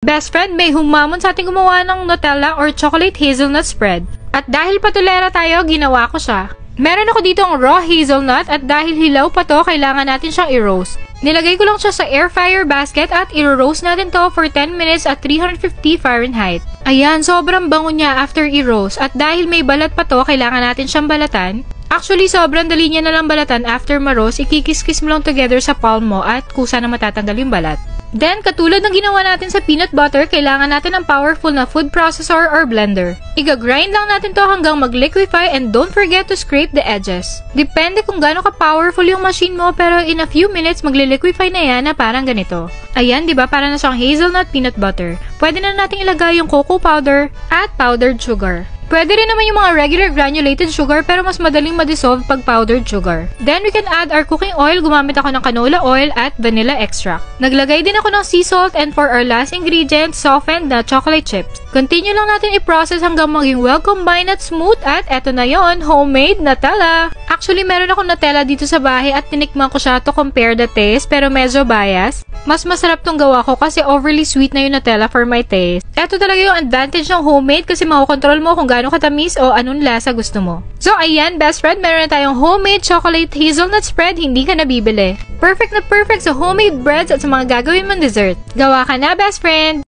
Best friend, may humamon sa ating gumawa ng Nutella or chocolate hazelnut spread. At dahil patulera tayo, ginawa ko siya. Meron ako dito ang raw hazelnut at dahil hilaw pa to, kailangan natin siyang i-roast. Nilagay ko lang siya sa air fryer basket at i-roast natin to for 10 minutes at 350 Fahrenheit. Ayan, sobrang bango niya after i-roast at dahil may balat pa to, kailangan natin siyang balatan. Actually, sobrang dali niya na lang balatan after ma-roast, ikikis-kis mo lang together sa palm mo at kusa na matatanggal yung balat. Then, katulad ng ginawa natin sa peanut butter, kailangan natin ng powerful na food processor or blender. Iga-grind lang natin to hanggang mag-liquefy and don't forget to scrape the edges. Depende kung gaano ka-powerful yung machine mo pero in a few minutes magle-liquefy na yan na parang ganito. Ayan, di ba? Para na siyang hazelnut peanut butter. Pwede na natin ilagay yung cocoa powder at powdered sugar. Pwede rin naman yung mga regular granulated sugar pero mas madaling ma-dissolve pag powdered sugar. Then we can add our cooking oil. Gumamit ako ng canola oil at vanilla extract. Naglagay din ako ng sea salt and for our last ingredient, softened na chocolate chips. Continue lang natin i-process hanggang maging well combined at smooth at eto na yon homemade Nutella. Actually, meron akong Nutella dito sa bahay at tinikman ko siya to compare the taste pero medyo bias. Mas masarap tong gawa ko kasi overly sweet na yung Nutella for my taste. Eto talaga yung advantage ng homemade kasi makokontrol mo kung gaano katamis o anong lasa gusto mo. So ayan, best friend, meron na tayong homemade chocolate hazelnut spread, hindi ka nabibili. Perfect na perfect sa homemade breads at sa mga gagawin mong dessert. Gawa ka na, best friend!